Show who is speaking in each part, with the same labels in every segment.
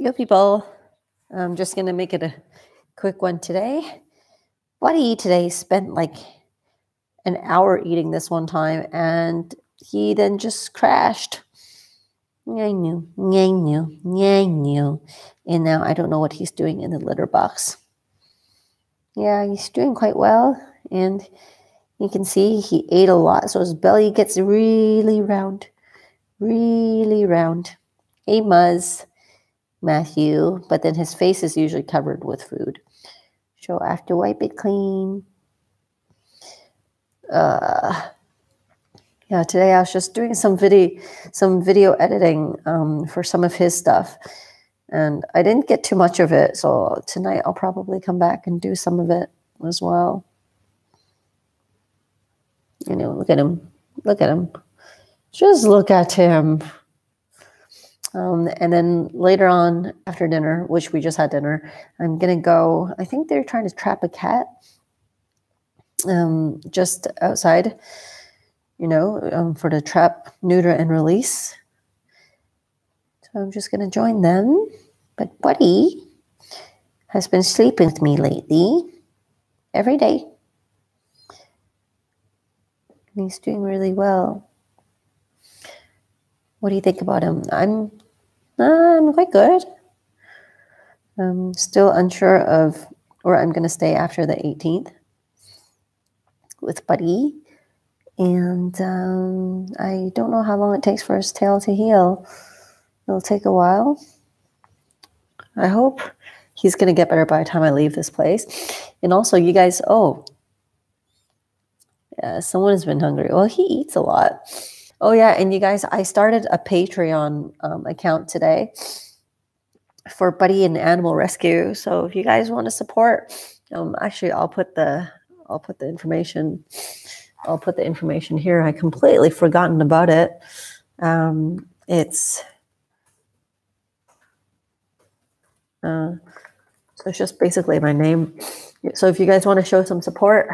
Speaker 1: Yo, people. I'm just going to make it a quick one today. Buddy today spent like an hour eating this one time and he then just crashed. I knew, I knew, I knew. And now I don't know what he's doing in the litter box. Yeah, he's doing quite well. And you can see he ate a lot. So his belly gets really round, really round. Hey, Muzz. Matthew, but then his face is usually covered with food. So I have to wipe it clean. Uh, yeah, today I was just doing some video, some video editing um, for some of his stuff, and I didn't get too much of it. So tonight I'll probably come back and do some of it as well. You know, look at him, look at him, just look at him. Um, and then later on after dinner, which we just had dinner, I'm going to go. I think they're trying to trap a cat um, just outside, you know, um, for the trap, neuter, and release. So I'm just going to join them. But Buddy has been sleeping with me lately every day. And he's doing really well. What do you think about him? I'm I'm quite good. I'm still unsure of where I'm going to stay after the 18th with Buddy. And um, I don't know how long it takes for his tail to heal. It'll take a while. I hope he's going to get better by the time I leave this place. And also, you guys, oh, yeah, someone has been hungry. Well, he eats a lot. Oh yeah, and you guys, I started a Patreon um, account today for Buddy and Animal Rescue. So if you guys want to support, um, actually, I'll put the I'll put the information. I'll put the information here. I completely forgotten about it. Um, it's uh, so it's just basically my name. So if you guys want to show some support,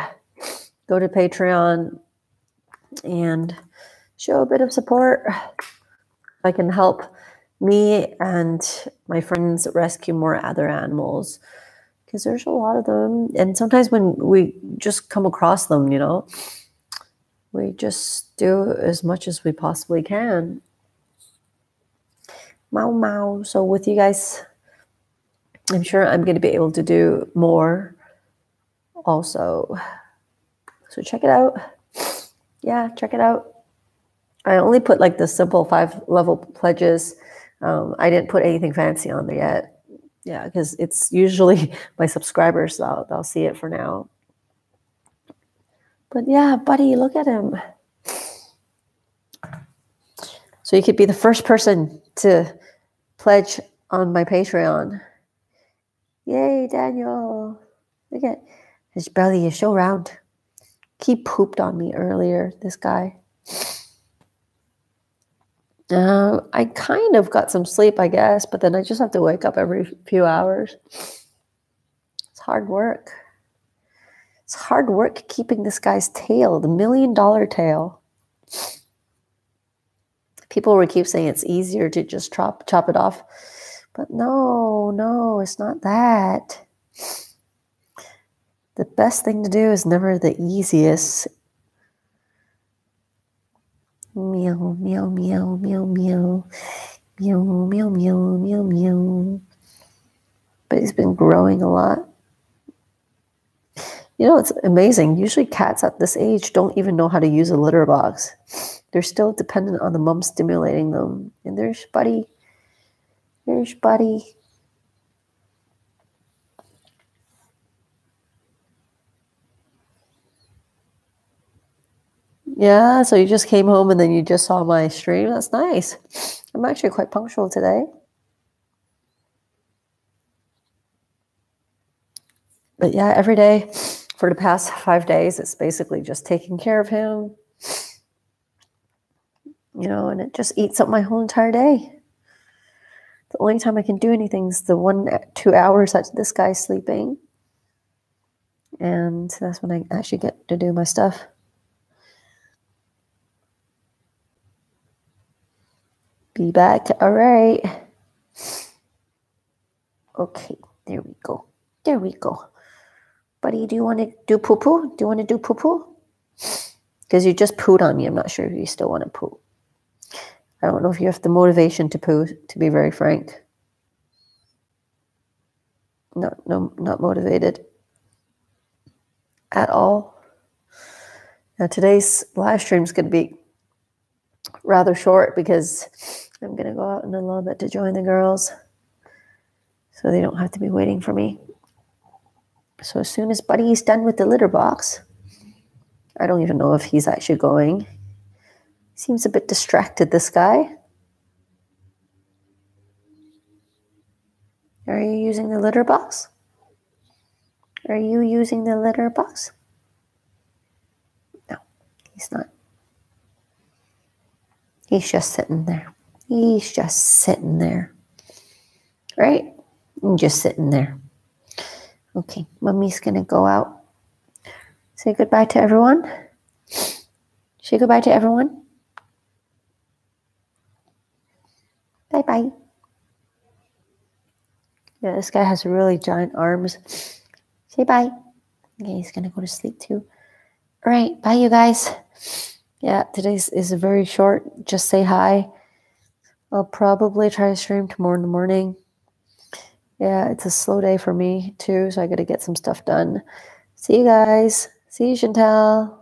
Speaker 1: go to Patreon and show a bit of support. I can help me and my friends rescue more other animals because there's a lot of them. And sometimes when we just come across them, you know, we just do as much as we possibly can. Mau mau. So with you guys, I'm sure I'm going to be able to do more also. So check it out. Yeah, check it out. I only put like the simple five level pledges. Um, I didn't put anything fancy on there yet. Yeah, because it's usually my subscribers, they'll, they'll see it for now. But yeah, buddy, look at him. So you could be the first person to pledge on my Patreon. Yay, Daniel. Look at his belly is so round. He pooped on me earlier, this guy. Uh, I kind of got some sleep, I guess, but then I just have to wake up every few hours. It's hard work. It's hard work keeping this guy's tail, the million dollar tail. People will keep saying it's easier to just chop chop it off. But no, no, it's not that. The best thing to do is never the easiest. Meow, meow, meow, meow, meow. Meow, meow, meow, meow, meow. But he's been growing a lot. You know, it's amazing. Usually cats at this age don't even know how to use a litter box. They're still dependent on the mom stimulating them. And there's Buddy. There's Buddy. Yeah, so you just came home and then you just saw my stream. That's nice. I'm actually quite punctual today. But yeah, every day for the past five days, it's basically just taking care of him. You know, and it just eats up my whole entire day. The only time I can do anything is the one, two hours that this guy's sleeping. And that's when I actually get to do my stuff. Be back. All right. Okay, there we go. There we go. Buddy, do you want to do poo poo? Do you want to do poo poo? Because you just pooed on me. I'm not sure if you still want to poo. I don't know if you have the motivation to poo, to be very frank. Not, no, not motivated at all. Now, today's live stream is going to be rather short because I'm going to go out in a little bit to join the girls so they don't have to be waiting for me. So as soon as Buddy's done with the litter box, I don't even know if he's actually going. Seems a bit distracted, this guy. Are you using the litter box? Are you using the litter box? No, he's not. He's just sitting there. He's just sitting there. Right? just sitting there. Okay, mommy's going to go out. Say goodbye to everyone. Say goodbye to everyone. Bye bye. Yeah, this guy has really giant arms. Say bye. Okay, he's going to go to sleep too. All right, bye, you guys. Yeah, today's is very short. Just say hi. I'll probably try to stream tomorrow in the morning. Yeah, it's a slow day for me too, so I got to get some stuff done. See you guys. See you, Chantel.